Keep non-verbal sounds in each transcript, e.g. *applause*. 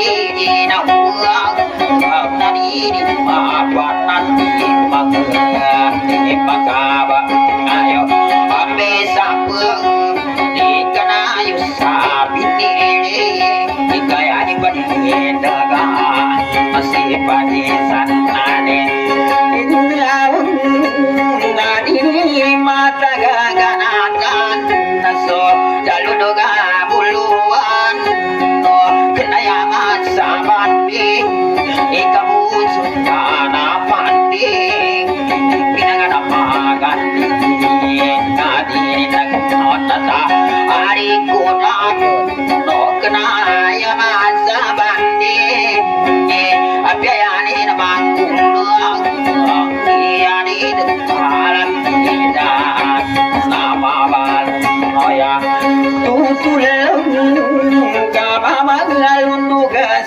Ayo,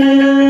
Thank you.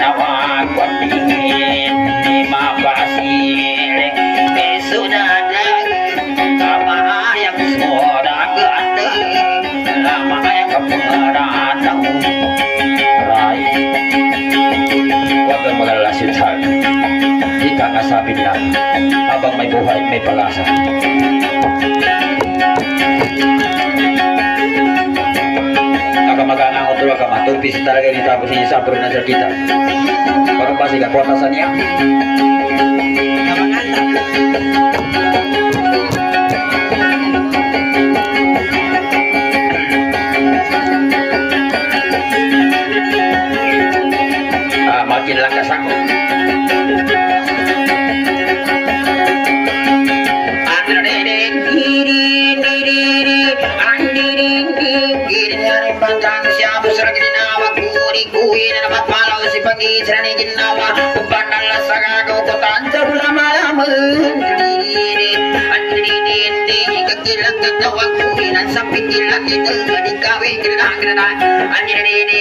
ginawa ko ang tingin Di mapasingin Peso na lang Kamayang mura ganda Kamayang kamarata ko Ray Huwag kang magalala si Chad Ika kasapit lang Habang may buhay may pag-asa Upandala Sagago Kotanca Ulama Lama Andini Indi Kakilang Katawa Kuhinan Sapikilang Itu Dikawi Kira Kira Andini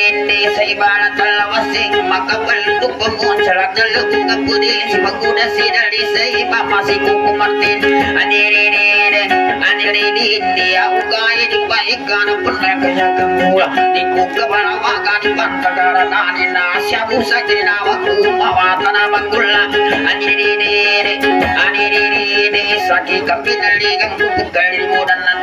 Indi Saibala Talawasing Makawal Tupamun Salat Daluk Kapudi Sipakuda Sidali Saiba Masih Kuku Martin Andini Indi Andini Indi Aukai Dibaikan Pernah Kaya Kemula Dikuka Balawaga Dibantagara Nani Nasya Musa Kirinawa Kumawatana Bagula Andini Indi Andini Saki Kapinali Gang Sukana Sapili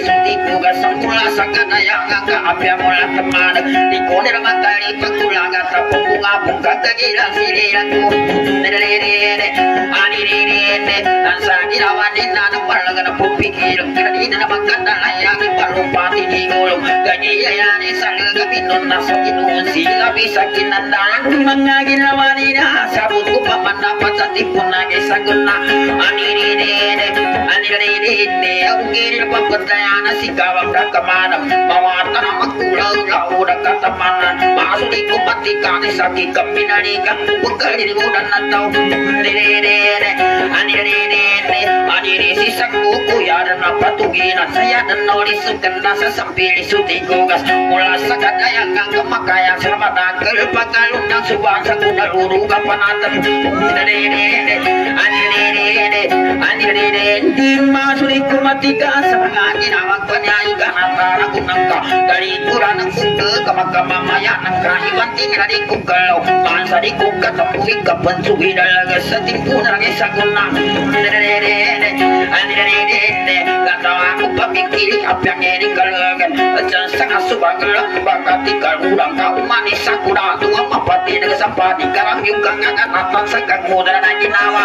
Suti Kuga Samula Sakana Yang Angka Apya Mula Teman Di Kone Ramakali Pakula Gata Bunga Bunga Kagila Siri Ratu Nere Ani Andirene dan sakirawan di nana parlaga pupikir kadi na magkanda layang parupati di gulong gaji yayani salaga pinun naso inun sila bisa kinandang. Mga ginawa nina sabut ko pa mandapat sa tipon na ang kiri pampatayana si kawang rakamana mawata na magkulaw lau na katamanan masuk di kumati kani sakit kambinariga Pagkalit mo na nataw Dire-dire Anire-dire Anire si sakuku Yara na patuginan Saya na nolisukan na sa sampili Sutigugas Mula sa kadayang Ang kamakaya Sa madagal Pagkalong ng suwan Sa kunaluruga panatan Dire-dire Anire-dire Anire-dire Di kumatika Sa mga ginawag panyay Kanatara kunang ka Dalikuran ng suka Kamakamamaya Ng kahiwan Tingnan di kukalaw Bangsa di kukatapuwi Kapansuwi Dalaga sa timpunan Ang isagun na Dire-dire Anire-dire Gatawa ko sa sa Ang mapati Sa na ginawa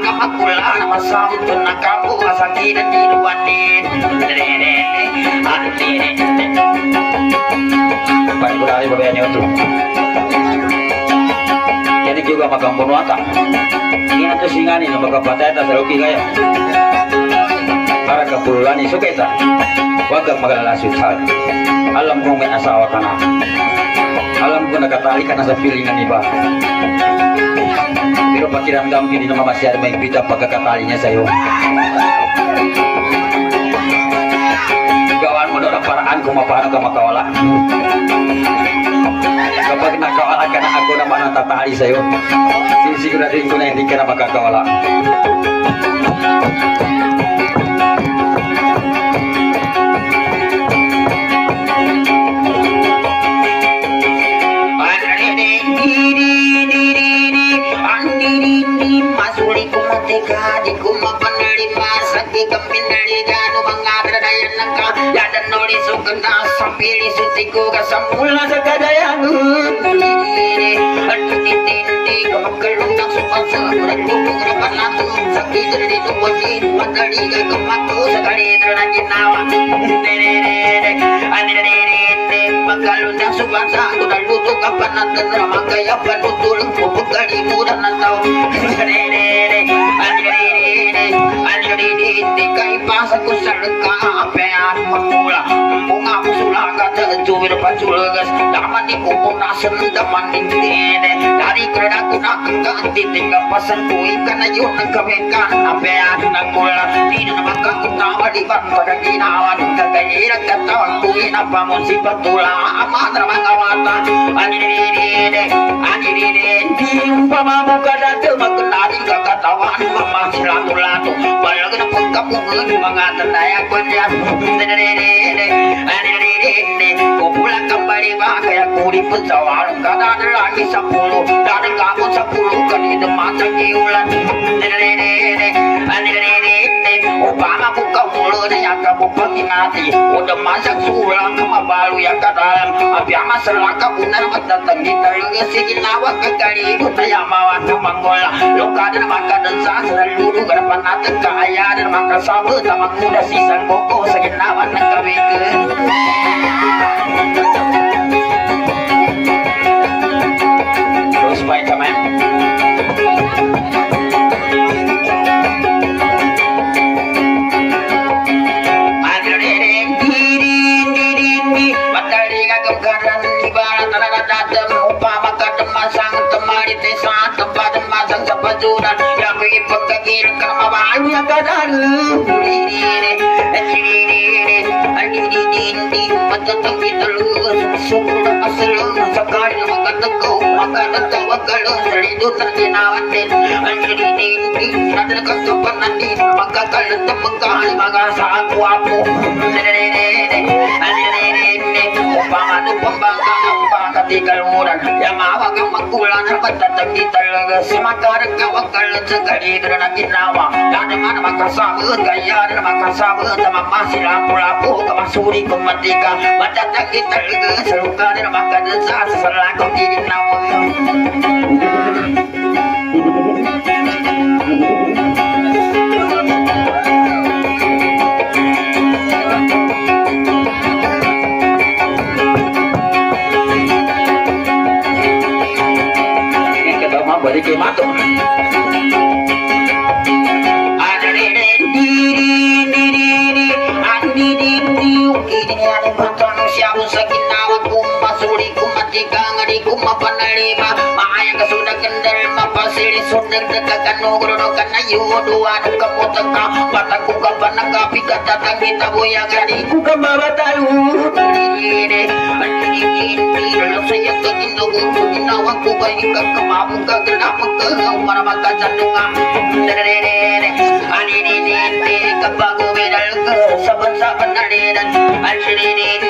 langkani Di ko Mapasili sa na na na Na Na na Jadi juga magang penuata Ini tuh singani tak seruki kaya Para Alam kong may asawa ka na Alam ko nakatali ka na pilingan iba Pero pakiramdam hindi naman masyado may pita pagkakatali niya sa'yo. Gawaan mo doon ang paraan kung paano ka makawala. Kapag nakawala ka na ako naman ang tatali sa'yo. Sisiguraduhin ko na hindi ka na makakawala Samula sa kadayangan Aduh tindi Kamakalong ng sumansa Nagtutong na panato Sa kidra dito Wajin Madaliga Kamato Sa kalidra na Juwir paculagas Daman di kupunasan Daman din Dari kerana ko na ang ganti Tinggal pasan ko Ikan na yun ang kawikan Apean nagmula Di na naman ka utawa Di ba pagkaginawan Kagayirang katawan ko Inapamon si Patula Ama na mga wata Anire Anire Di pamamuka dati Magkanarin kakatawan Mama silato-lato Balag na pagkapungan Mga tandaya ko niya Anire Anire Kupulang kembali ba Kaya kuri pun sa warung Kada ada lagi sepuluh Dari kamu sepuluh Kanina mata kiulan Obama buka mulut yang kamu peminati Udah masak sulang Kama balu yang ke dalam Abi ama selaka Unar matatang di telinga Sigin awak ke kali Udah yang mawan ke manggola Luka dan maka dan sasra Lulu ke depan natin Kaya dan maka sabu Sama kuda sisan koko Juran Sigin awan ke wike Terus baik teman Sekali makan tegau makan tawakal Salido na ginawatin Ang sinidindi Nadal ka sa panatin Magkakal na magkahal Mga sa ako-ako Ang sinidindi Upang ano pambangka Ang pakatikal muran Yang mawag ang magkulan Ang patatagi talaga Si makarag kawakal Sa kalidra na ginawa Lada man makasabot Kaya na makasabot Sa mamasilapo-lapo Kamasuri kong matika Matatagi talaga Sa luka na makadasa Sa salakong di ginawa Yang kata mah balik ke mato. Bukan bawa tahu. Saban-saban na rin Ang sinindi ka umang ka pananggapi ka mo Tagayabikan Muli ko makalapali Malaya talayil Bisa pila pipikil Magkali ko sa kita Mawa ko sa paraman Sinindi Ang sinindi Yaku kapag sa bandi Magkali ko sa kita Mawa ko sa paraman Apyan at tulugan ka Na magkukupang kagkumani Ginawa kaway Kakanyada Sinindi ko sikat Sinindi Ang sinindi Sage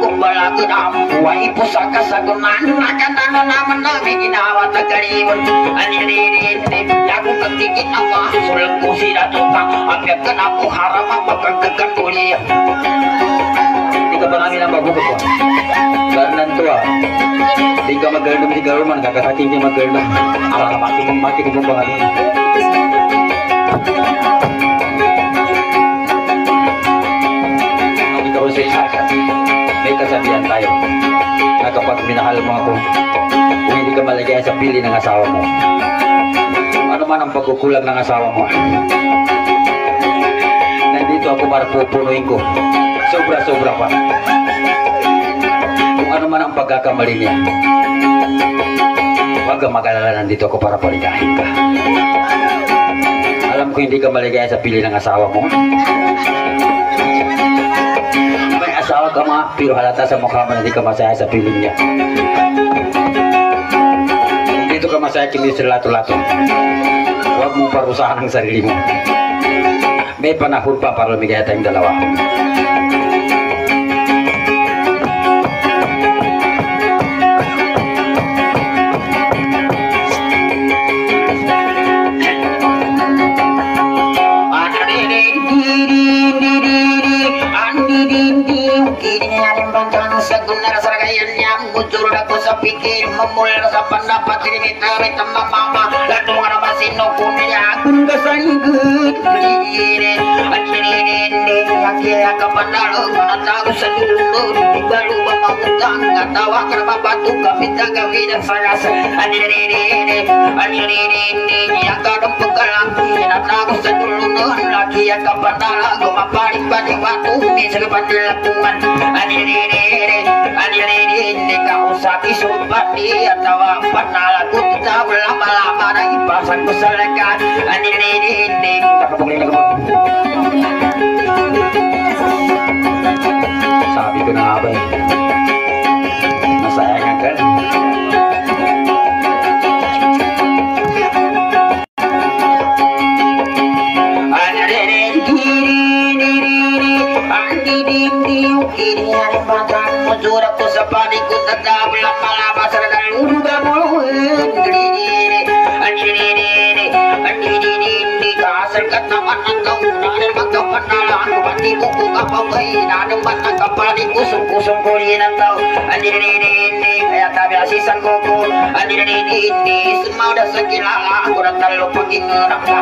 kasagunan Nakatano naman namin ginawa na kaliwan Anilirinip Yaku kagtigit awa Sulang ko sila ka na po harap Ang magkagkagkatuli Hindi ka ba namin ang? Karena itu ah. Hindi ka mag-girl di girl man kakakati hindi mag-girl. Ala mati kong mati kong bangali. Ang may kasabihan tayo na kapag minahal mo ako, kung hindi ka maligaya sa pili ng asawa mo, ano man ang pagkukulang ng asawa mo, nandito ako para pupunuin ko. Sobra-sobra pa. Kung ano man ang pagkakamali niya, huwag kang mag-alala nandito ako para paligahin ka. Alam ko hindi ka maligaya sa pili ng asawa mo. May asawa ka ma, pero halata sa mukha mo na hindi ka masaya sa piling niya. Kung dito ka masaya, kini sir lato-lato. Huwag mong parusahan ang sarili mo. May panahon pa para lumigaya tayong dalawa. Pikir memulai sa pendapat ini tarik sama mama lalu mana masih nukun kun kesanggut ini ini ini laki laki pandal mana tahu sedulur baru mama utang nggak tahu kenapa batu kami jaga dan saya ini ini ini ini ini ini yang kadang pegalang nggak tahu sedulur laki yang kapandal gua paling paling batu bisa kepandil lakukan ini ini ini ini ini ini kau sakit sumpah di atau apa nalaku kita lama-lama na ipasang ang 儿女的你。Tao Andinidini Kaya tabi asisan ko ko Andinidini Sumauda sa kilala Ako na talo pag-ingarap ka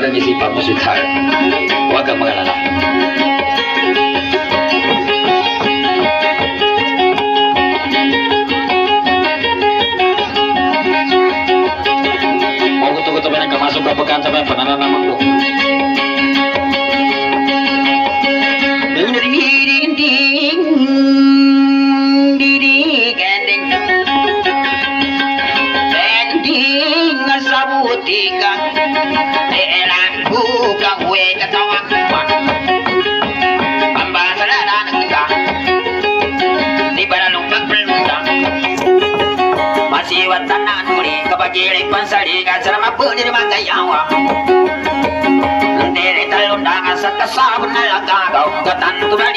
Gugul ada ngisi Pak Musudhar. Waga mengalala. Mau kutu-kutu mereka masuk ke pekan sampai muri Kebagilik pansari Kasarama punir magayawa Dere talundang sa kasabon na lagagaw Katanto na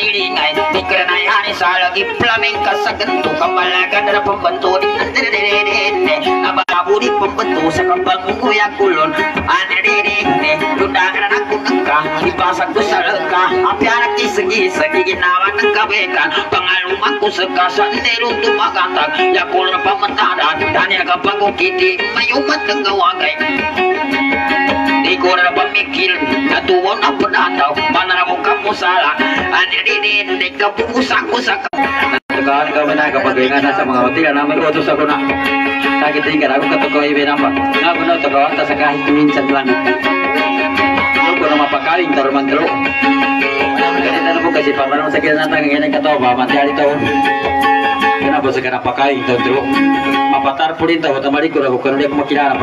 na yan sa lagi Plaming ka sa ganito Kamalaga na pambanto Dere Nababuri pambanto Sa kuya kulon Anere Lundang na ka Ipasag ko sa lagka Apyanak isagi-isagi Ginawa ng kabekan Pangaluman ko sa kasa Nerong tumagatag Yakul na pamantada Dani nagapagukiti Mayumat ng gawagay ko na pamikil Natuwa na Mana na mo kamu salah. Ani di di di kapukusak ko sa Tegaan kami na kapag ingana sa mga hotel namin utos ako na. Sakit tinggal aku ketuko ibe napa. Nga ko na tegaan ta sa kahit minsan lang. Ako ko na mapakaling taruman tero. Ganito na po kasi pamanong sa kina natang ngayon katawa ba matiyari to. Kenapa sekarang pakai hindi ko makilala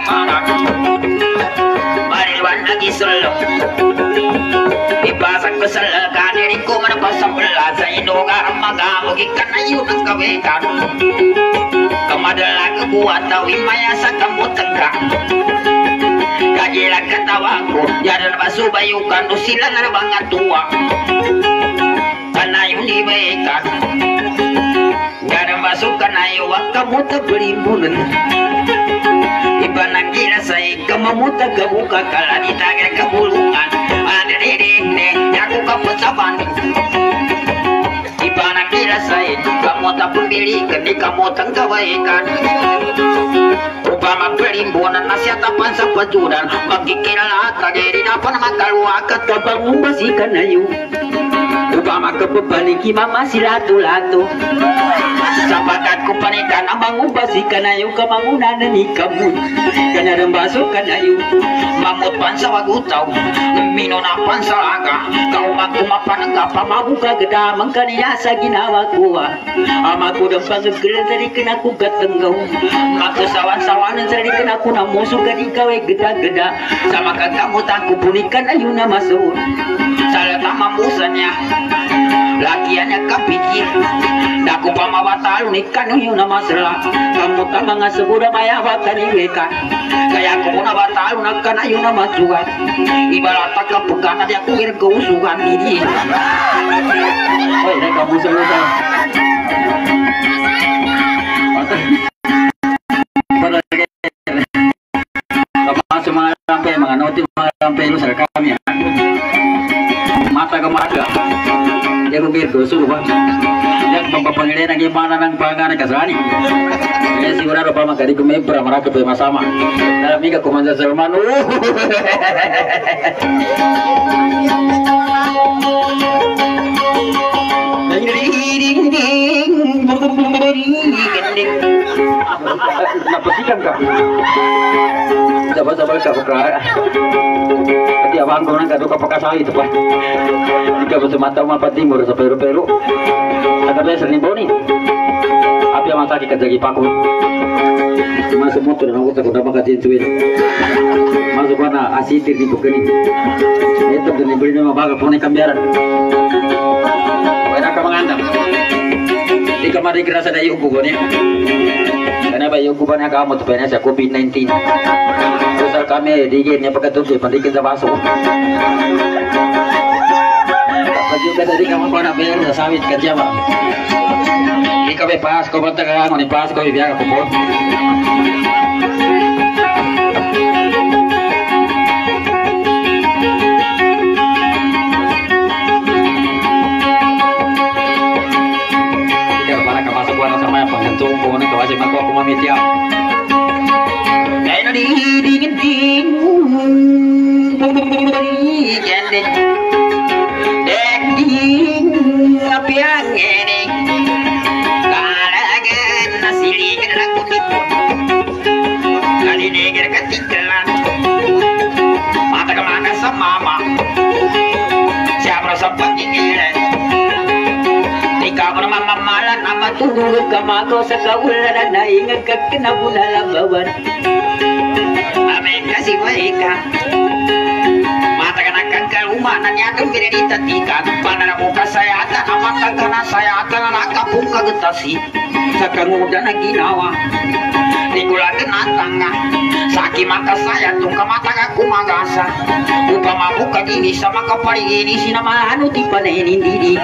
Atira kita marang Marilwan lagi selo Ipasag ko sa laga Diri ko man pa sa pula Sa inuga ang magamog Ikan na yun ang kawikan Kamadala ka buwan Tawi maya sa kamutang ka Kagilang katawa ko Yaran masubayukan O sila nga na mga tuwa Kanayong libayikan Yaran masukan na iwak Kamuta berimbunan Iba nang ginasay Kamamuta kabuka Kalanita ka kabulungan Adirinde Yaku kapasaban Iba nang ginasay Kamuta pembilikan Di kamutang kawaikan Upama perimbunan Nasyatapan sa pajudan Magkikilala Kagiri na pa naman kalwa Katabang umbasikan na yun Upama kebebaniki mama si lato-lato Sapakat ko panikan ang mangubasikan na yung kamangunan ni kamu Kana rembasukan na yung Mamut pan sa wagutaw Mino na pan sa aga Kaumak kumapan ang kapamabuka Gadamang kaniya sa ginawa ko Ama ko ng pagkakilan Dari kena ko katenggaw Makasawan-sawanan Dari kena ko na muso Gadi kawe geda-geda Sama kagamot aku punikan Ayun na masuk Salah mamusannya Lakiannya kapikir Daku pamawatalu ni kanu yung namasla Kamu tama nga segura mayawa kaniweka Kaya ko na batalu na kana yung namasugan Ibarata ka pagkana di ako ir kausugan diri Oi, na kamu sa Kamu mga noti, mga lampe lu sa kami. Ko bir dosu ba. Ya pampapangile na gimana ng pangalan kasani. Ya sigurado pa magari ko may para maraka pa masama. Na amiga ko man sa Salman. Ding ding ding ding Napasikan ka. Sabay-sabay ka pagka. Pati abang ko nang kado ka pagkasali ito pa. Hindi ka ba sumataw mapatimur sa pero-pero. Nagabay sa limboni. Api ang masaki ka jagi paku. Masuk motor na ako takot na makatinsuin. Masuk ko na asitir di bukani. Ito din beli na mabaga po na kambiyaran. Wala ka mangandam. Di ka marikira sa dayo ko niya. Kenapa yung kuban yang kamu tuh sa COVID-19? Terus kami digin niya pagkatuloy, pandikin sa baso. Kapag yung kada di ka mapana, pero sa sawit ka dyan Di ka may Pasko, ba't ka ni Pasko, ibiyaga ko po. Ikaw, para ka masok wala sa maya, pagkantong ko, nang kawasi magkuha kumamit yan. Dahil na Nasiligan lang kumipon Kalinigir ketinggalan Mata ke mana sa mama Siapa Ikaw kinabunalambawan Amin. Mereka Mata kana kagkaluma na niya kang binanitatika Panana mo kasayatan Ang mata ka na Na nakapong kagatasi Sa kanguda na ginawa Di ko lang tinatanga Saki makasaya Tung kamata ka kumagasa Upama mo kagini sa makapaligini Sinamahan ti panenindidi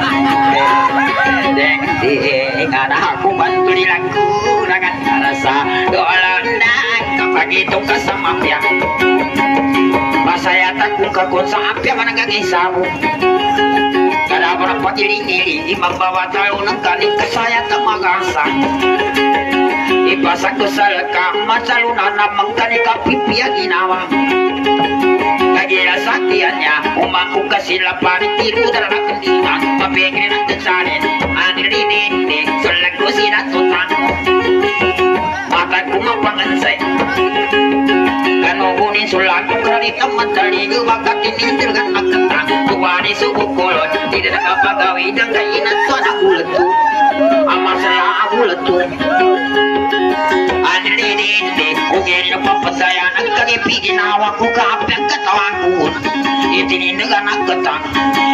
Deng deng Ada aku bantu nilaku Dengan rasa Dolan kapag itong kasama piya Masaya takong kakon sa apya managagisa mo Kada mo ng pagilingili Imambawa tayo ng kaning kasaya tamagasa Ipasa ko sa laka Masaluna namang kani kapipiya ginawa. Kagila saktian niya Umangkong kasila Panitiru dala na kandina Mapigrin ang tansanin Anirinindi Sulag ko sinatutan Mata ko mapangansay Kanuhunin sulat ko karit ang madali Gumakat tinindirgan magkatang Tuwani subukulot Tidak nakapagawid ang kainan ko na ulat ko Ang masala ang ulat ko Anirinindi Ugin na papasaya Ang kagipigin kaapyang katawan ko Itinindigan ang katang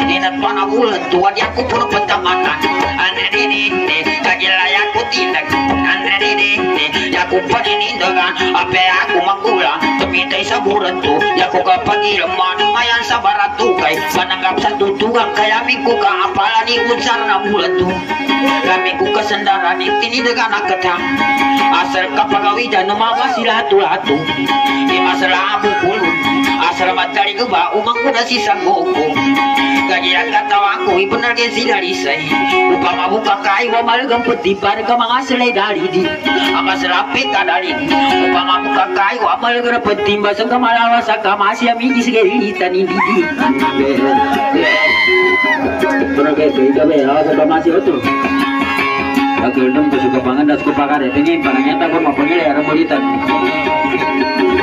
Inat pa na ulat ko Wadi ako puro patamatan Anirinindi Kagilaya ko tinag Anirinindi Yaku paninindagan Ape ako magulang Tumitay sa burat to Yaku kapagilaman Mayan sa barat to Kay pananggap sa tutugang Kaya mi ko kaapalan Ikot sa na bulat to Kami ko kasandaran Tinindagan ang katang Asal kapagawidan Numawa sila lahat-lahat Di masalah Asal matari ko ba Umang ko na si Sanggoko Kaya katawa ko Ibenar ka sila risay Upama buka kayo Malagang petipan ka mga salay dari di. Ang masalapit ka dari Upama buka kayo Malagang petimba Sa kamalawa sa kamasi Amigi sigaritan Hindi di Pero kayo, ikaw ba, ako sa kamasi ito. Pag-ulam ko suka pangan das ko pakare, tingin panangnya ko mapagili ara bolitan. Angkiri-diri,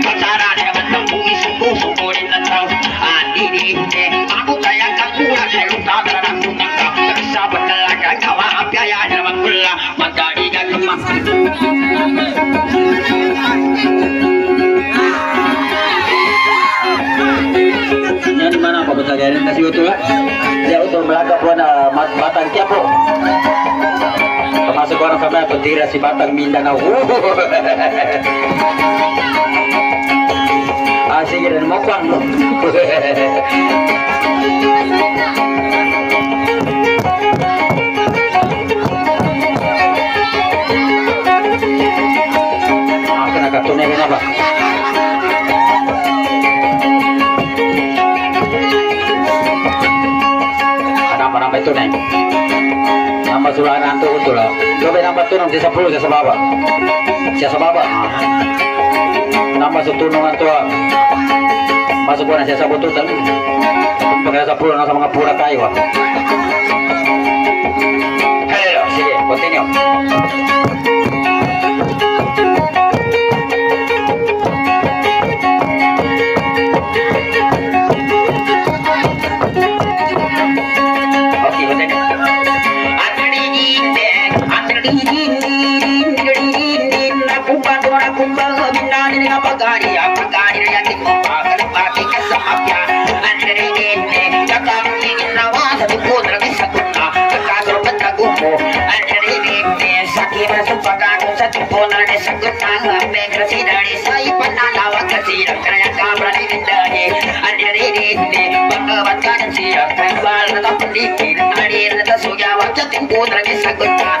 kasih utul lah. Dia utul melaka pun mat batang kiapo. Termasuk orang sama petira si batang Mindanao. Asik *laughs* dan mokwang. Aku nak tunai. Nama sulah nanti betul lah. Coba nama tu nanti sepuluh saya sebaba. Saya sebaba. Nama setunungan tua. Masuk saya sabut tu tadi. Pakai sepuluh nama sama pura kayu. Hello, sige, continue. aku Anjali dikte Saki rasu pagaku Satu ponane sakut tangan Ambe krasi dari Sai panalawa krasi Rakraya kabrani nindahi Anjali dikte Bhagavat kajan sirak Kambal nata pandikir Adir nata suya Wajatin putra kisakut tangan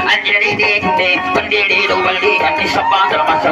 bala berapkan nata mabadi magaya waktiya di dapat ini dengan anjiri dikde pendiri do bali kati sapa dalam masa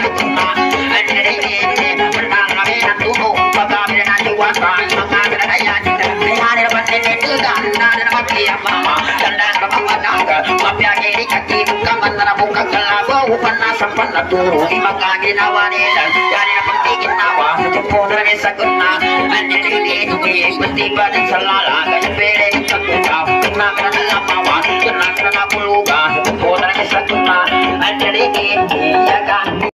pun putih sang gua kuatnya pendok bagai gini nah. Hari kau, putihnya ulang kan? Turu lima kali nawa nila Dari ang pagtigin nawa Tupo na rin sa